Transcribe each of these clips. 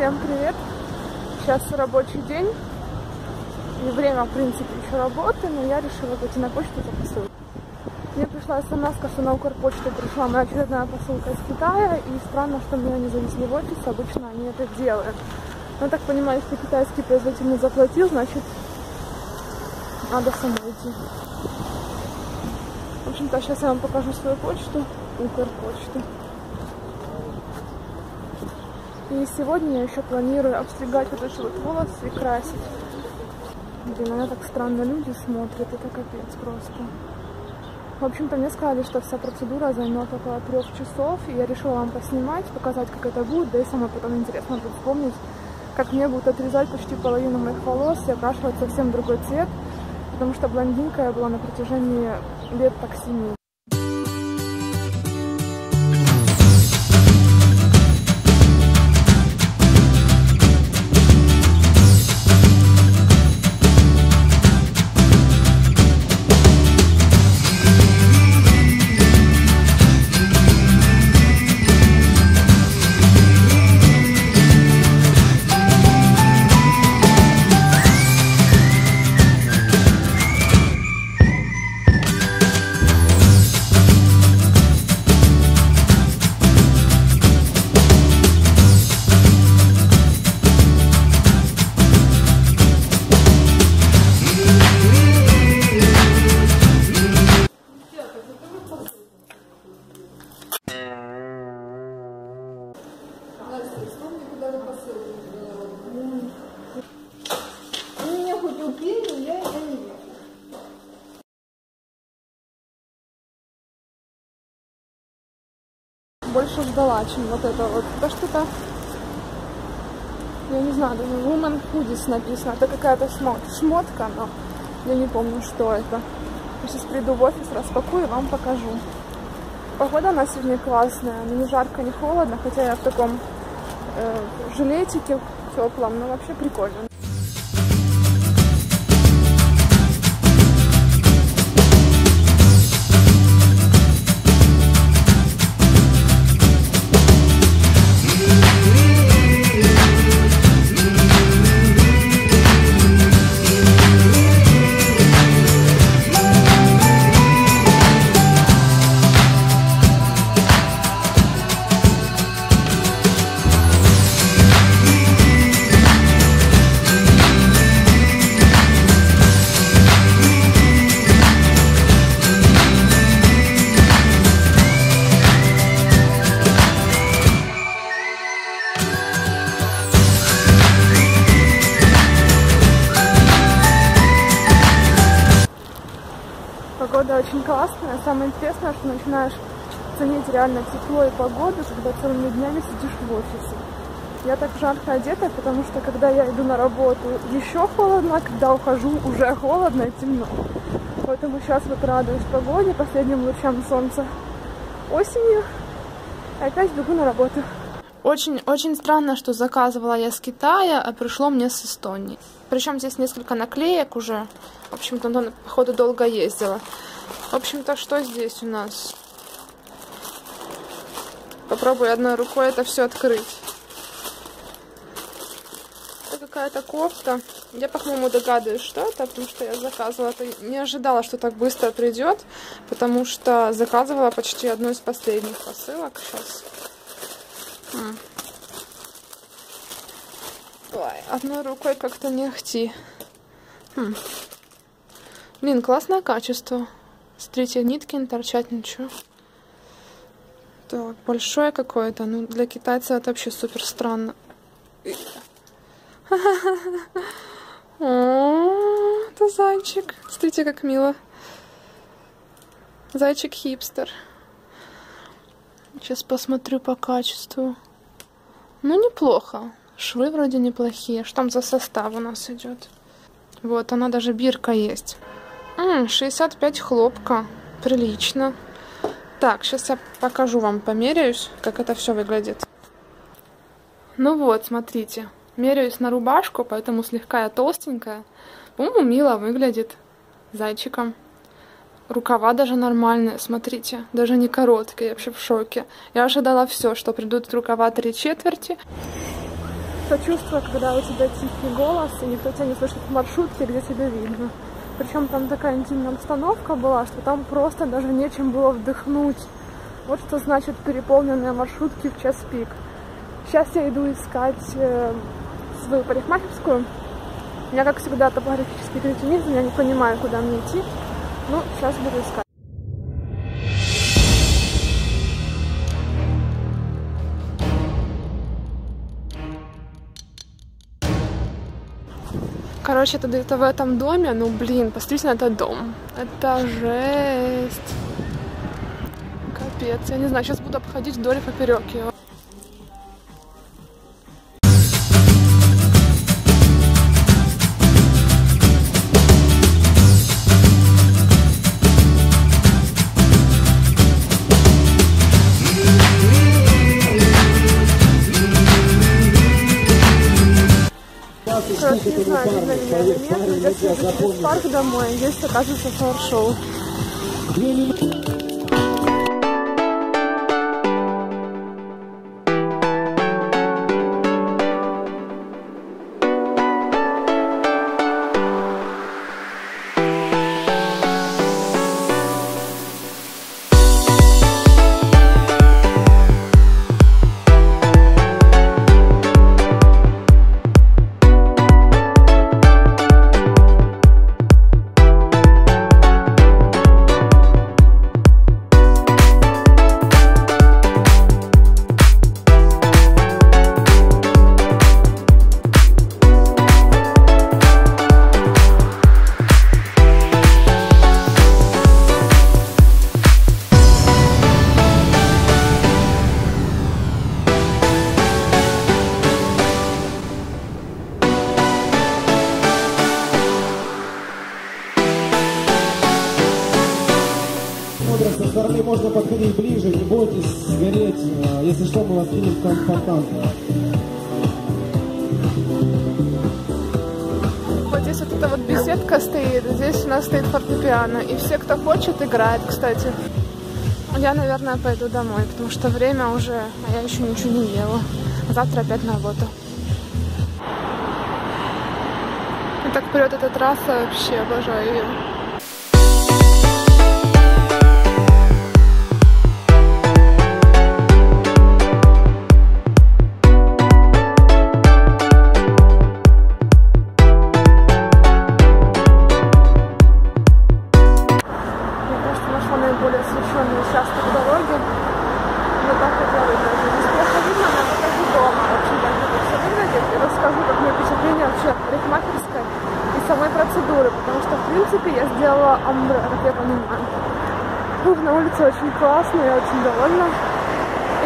Всем привет! Сейчас рабочий день. И время, в принципе, еще работы, но я решила пойти на почту за посылкой. Мне пришла смс, что на Укрпочту пришла моя очередная посылка из Китая, и странно, что меня не завезли в офис, обычно они это делают. Но так понимаю, если китайский производитель не заплатил, значит, надо самой идти. В общем-то, сейчас я вам покажу свою почту, Укрпочту. И сегодня я еще планирую обстригать вот эти вот волосы и красить. Блин, меня так странно люди смотрят, это капец просто. В общем-то, мне сказали, что вся процедура займет около трех часов, и я решила вам поснимать, показать, как это будет, да и самое потом интересно будет вспомнить, как мне будут отрезать почти половину моих волос и окрашивать совсем другой цвет, потому что блондинка я была на протяжении лет так семи. Ждала, чем вот это вот. Это что-то, я не знаю, даже Woman Hoodies написано. Это какая-то шмот, шмотка, но я не помню, что это. Я сейчас приду в офис, распакую и вам покажу. Погода на сегодня классная, но не жарко, не холодно, хотя я в таком э, жилетике теплом, но вообще прикольно. Самое интересное, что начинаешь ценить реально тепло и погоду, когда целыми днями сидишь в офисе. Я так жарко одета, потому что когда я иду на работу, еще холодно, а когда ухожу, уже холодно и темно. Поэтому сейчас вот радуюсь погоде, последним лучам солнца осенью. И опять бегу на работу. Очень-очень странно, что заказывала я с Китая, а пришло мне с Эстонии. Причем здесь несколько наклеек уже. В общем-то, походу, долго ездила. В общем-то, что здесь у нас? Попробую одной рукой это все открыть. Это какая-то кофта. Я, по-моему, догадываюсь, что это, потому что я заказывала. Это не ожидала, что так быстро придет, потому что заказывала почти одну из последних посылок. Сейчас. Ой, одной рукой как-то не ахти. Хм. Блин, классное качество. Смотрите, нитки не торчат, ничего. Так, большое какое-то. Ну, для китайца это вообще супер странно. Это зайчик. Смотрите, как мило. Зайчик-хипстер. Сейчас посмотрю по качеству. Ну, неплохо. Швы вроде неплохие. Что там за состав у нас идет? Вот, она даже бирка есть. М -м, 65 хлопка. Прилично. Так, сейчас я покажу вам, померяюсь, как это все выглядит. Ну вот, смотрите. Меряюсь на рубашку, поэтому слегка я толстенькая. По-моему, мило выглядит зайчиком. Рукава даже нормальные, смотрите, даже не короткие, я вообще в шоке. Я ожидала все, что придут рукава три четверти. то чувство, когда у тебя тихий голос, и никто тебя не слышит в маршрутке, где тебя видно. Причем там такая интимная обстановка была, что там просто даже нечем было вдохнуть. Вот что значит переполненные маршрутки в час пик. Сейчас я иду искать э, свою парикмахерскую. У меня, как всегда, топографический кретинизм, я не понимаю, куда мне идти. Ну, сейчас буду искать. Короче, это где-то в этом доме. Ну, блин, посмотрите на этот дом. Это жесть. Капец. Я не знаю, сейчас буду обходить вдоль и поперек его. Но если я через парк домой, здесь оказывается фаер-шоу. Смотрят со стороны, можно подходить ближе, не бойтесь сгореть. Э, Если что, мы вас кинем в фонтан. Вот здесь вот эта вот беседка стоит, здесь у нас стоит фортепиано, и все, кто хочет, играет, кстати. Я, наверное, пойду домой, потому что время уже, а я еще ничего не ела. Завтра опять на работу. И так прет эта трасса, вообще обожаю ее. Амбре, как я понимаю. Ух, на улице очень классно, я очень довольна.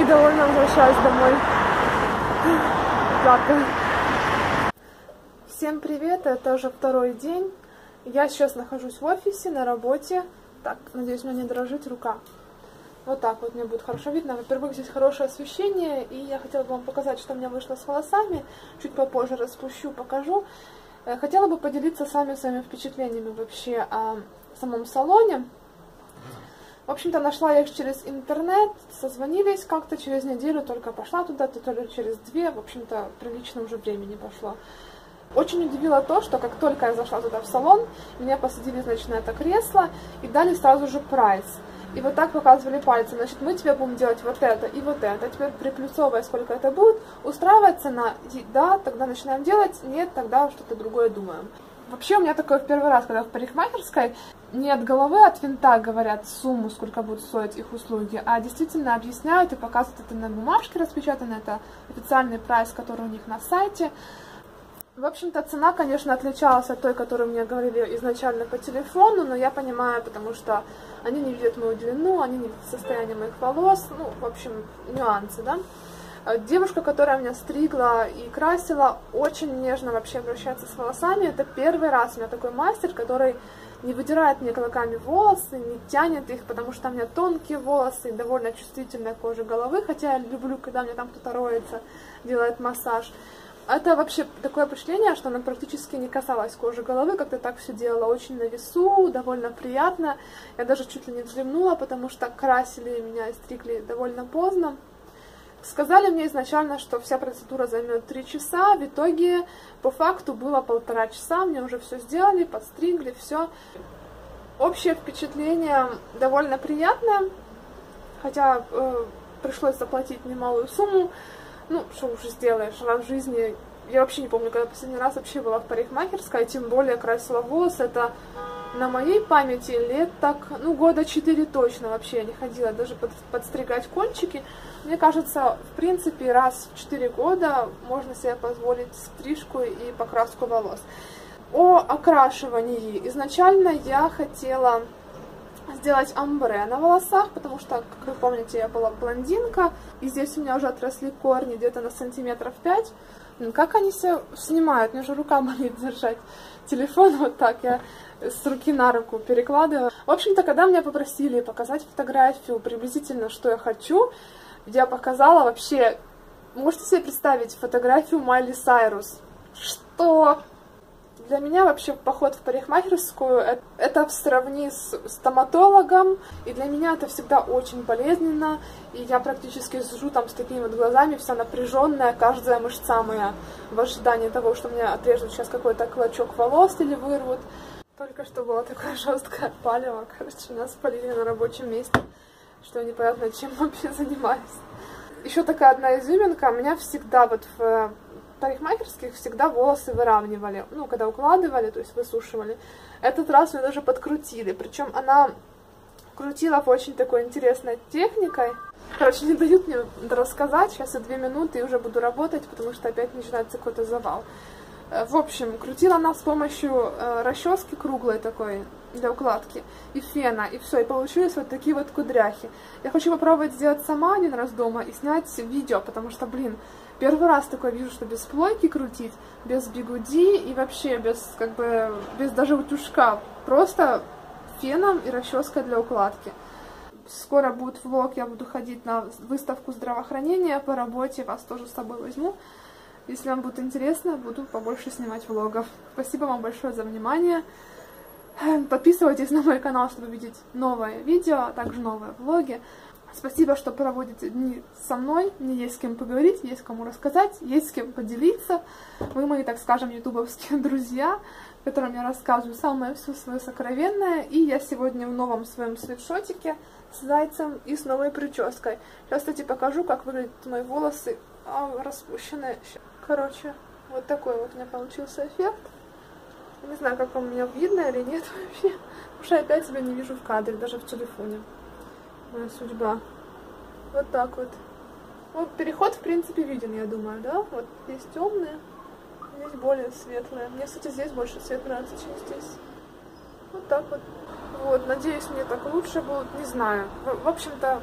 И довольно возвращаюсь домой. Жарко. Всем привет, это уже второй день. Я сейчас нахожусь в офисе, на работе. Так, надеюсь, у меня не дрожит рука. Вот так вот мне будет хорошо видно. Во-первых, здесь хорошее освещение, и я хотела бы вам показать, что у меня вышло с волосами. Чуть попозже распущу, покажу. Э, Хотела бы поделиться сами своими впечатлениями вообще о самом салоне. В общем-то, нашла я их через интернет, созвонились как-то через неделю, только пошла туда, то ли через две, в общем-то, прилично уже времени пошло. Очень удивило то, что как только я зашла туда в салон, меня посадили, значит, на это кресло и дали сразу же прайс. И вот так показывали пальцем, значит, мы тебе будем делать вот это и вот это, теперь приплюсовывая, сколько это будет, устраивает цена, И да, тогда начинаем делать, нет, тогда что-то другое думаем. Вообще у меня такое в первый раз, когда в парикмахерской не от головы, а от винта говорят сумму, сколько будут стоить их услуги, а действительно объясняют и показывают это на бумажке распечатано, это официальный прайс, который у них на сайте. В общем-то, цена, конечно, отличалась от той, которую мне говорили изначально по телефону, но я понимаю, потому что они не видят мою длину, они не видят состояние моих волос, ну, в общем, нюансы, да. А Девушка, которая меня стригла и красила, очень нежно вообще обращается с волосами. Это первый раз у меня такой мастер, который не выдирает мне клоками волосы, не тянет их, потому что у меня тонкие волосы и довольно чувствительная кожа головы, хотя я люблю, когда мне там кто-то роется, делает массаж. Это вообще такое впечатление, что она практически не касалась кожи головы, как-то так все делала очень на весу, довольно приятно. Я даже чуть ли не вздремнула, потому что красили меня и стригли довольно поздно. Сказали мне изначально, что вся процедура займет 3 часа, в итоге по факту было полтора часа, мне уже все сделали, подстригли, все. Общее впечатление довольно приятное, хотя э, пришлось заплатить немалую сумму. Ну, что уже сделаешь, раз в жизни... Я вообще не помню, когда последний раз вообще была в парикмахерской, тем более красила волосы. Это на моей памяти лет так, ну, года четыре точно вообще я не ходила даже под, подстригать кончики. Мне кажется, в принципе, раз в четыре года можно себе позволить стрижку и покраску волос. О окрашивании. Изначально я хотела сделать амбре на волосах, потому что, как вы помните, я была блондинка, и здесь у меня уже отросли корни где-то на сантиметров 5. Ну, как они все снимают? Мне же рука болит держать телефон вот так, я с руки на руку перекладываю. В общем-то, когда меня попросили показать фотографию приблизительно, что я хочу, я показала вообще... Можете себе представить фотографию Майли Сайрус? Что? Для меня вообще поход в парикмахерскую это в сравнении с стоматологом, и для меня это всегда очень болезненно, и я практически сижу там с такими вот глазами, вся напряженная, каждая мышца моя в ожидании того, что мне отрежут сейчас какой-то клочок волос или вырвут. Только что было такое жесткое палево, короче, меня спалили на рабочем месте, что непонятно, чем вообще занимаюсь. Еще такая одна изюминка, у меня всегда вот в парикмахерских всегда волосы выравнивали, ну, когда укладывали, то есть высушивали. Этот раз ее даже подкрутили, причем она крутила в очень такой интересной техникой. Короче, не дают мне рассказать, сейчас я две минуты и уже буду работать, потому что опять начинается какой-то завал. Э, в общем, крутила она с помощью э, расчески круглой такой для укладки и фена, и все, и получились вот такие вот кудряхи. Я хочу попробовать сделать сама один раз дома и снять видео, потому что, блин, Первый раз такое вижу, что без плойки крутить, без бигуди и вообще без, как бы, без даже утюжка. Просто феном и расческой для укладки. Скоро будет влог, я буду ходить на выставку здравоохранения по работе, вас тоже с собой возьму. Если вам будет интересно, буду побольше снимать влогов. Спасибо вам большое за внимание. Подписывайтесь на мой канал, чтобы видеть новые видео, а также новые влоги. Спасибо, что проводите дни со мной. Мне есть с кем поговорить, есть кому рассказать, есть с кем поделиться. Вы мои, так скажем, ютубовские друзья, которым я рассказываю самое все свое сокровенное. И я сегодня в новом своем свитшотике с зайцем и с новой прической. Сейчас, кстати, покажу, как выглядят мои волосы а, распущенные. Короче, вот такой вот у меня получился эффект. Не знаю, как вам меня видно или нет вообще. Потому что я опять себя не вижу в кадре, даже в телефоне моя судьба. Вот так вот. Вот переход, в принципе, виден, я думаю, да? Вот здесь темные, здесь более светлые. Мне, кстати, здесь больше свет нравится, чем здесь. Вот так вот. Вот, надеюсь, мне так лучше будет, не знаю. В, в общем-то,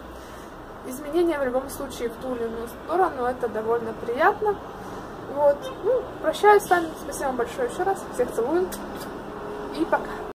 изменения в любом случае в ту или иную сторону, это довольно приятно. Вот, ну, прощаюсь с вами, спасибо вам большое еще раз, всех целую. И пока.